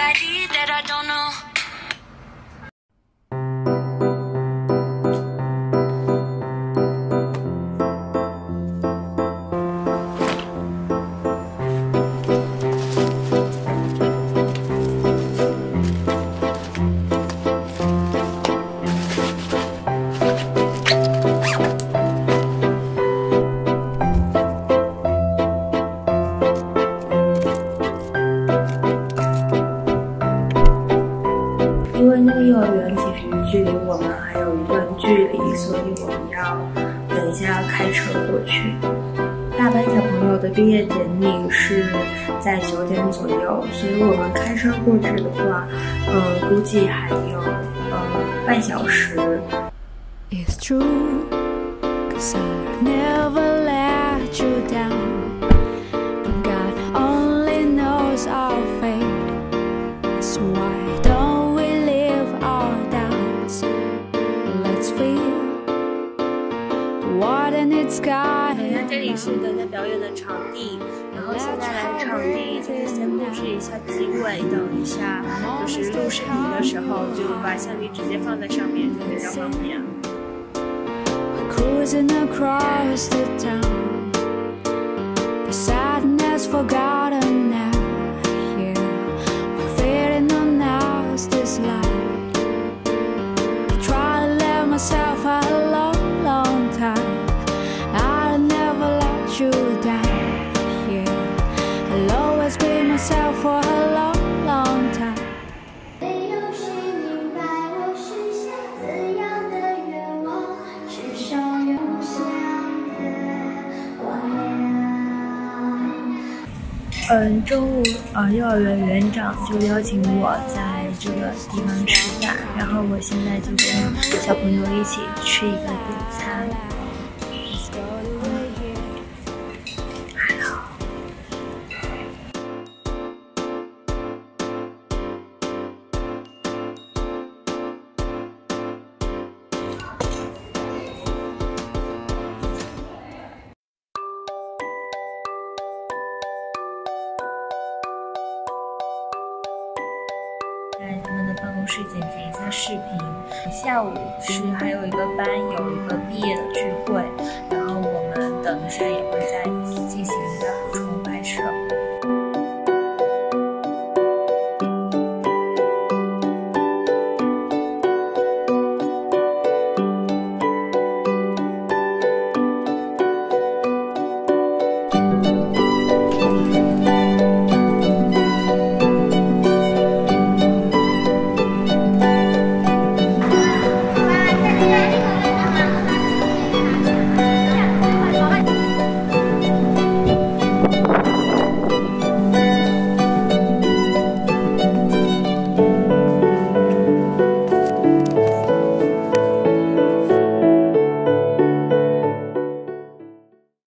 somebody that I don't know. 距离我们还有一段距离，所以我们要等一下开车过去。大班小朋友的毕业典礼是在九点左右，所以我们开车过去的话，呃，估计还有呃半小时。It's true, cause I never 这里是等下表演的场地，然后现在来场地就是先布置一下机位，等一下就是录视频的时候就把相机直接放在上面，就比较方便。Cruising across the town. The sadness forgot. Myself for a long, long time. 没有谁明白我许下怎样的愿望，至少有想的我俩。嗯，中午呃，幼儿园园长就邀请我在这个地方吃饭，然后我现在就跟小朋友一起吃一个点餐。在他们的办公室剪辑一下视频。下午是还有一个班有一个毕业的聚会，然后我们等一下也会在